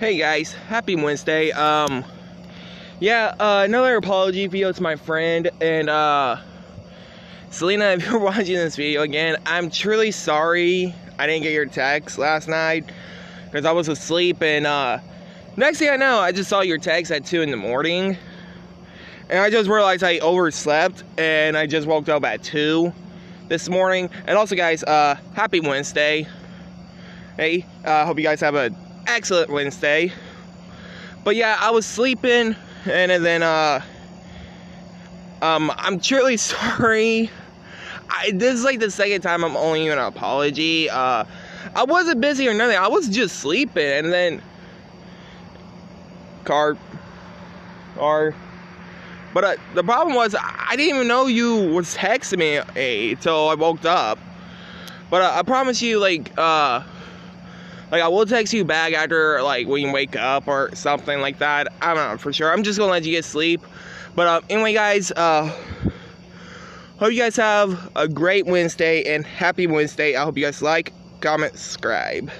Hey guys, happy Wednesday. Um, yeah, uh, another apology video to my friend and uh, Selena. If you're watching this video again, I'm truly sorry I didn't get your text last night because I was asleep. And uh, next thing I know, I just saw your text at two in the morning, and I just realized I overslept and I just woke up at two this morning. And also, guys, uh, happy Wednesday. Hey, I uh, hope you guys have a excellent Wednesday. But yeah, I was sleeping, and, and then uh, um, I'm truly sorry. I, this is like the second time I'm owing you an apology. Uh, I wasn't busy or nothing. I was just sleeping, and then car, car. But uh, the problem was I didn't even know you was texting me until I woke up. But uh, I promise you, like, uh, like I will text you back after like when you wake up or something like that. I don't know for sure. I'm just gonna let you get sleep. But uh, anyway, guys, uh, hope you guys have a great Wednesday and happy Wednesday. I hope you guys like, comment, subscribe.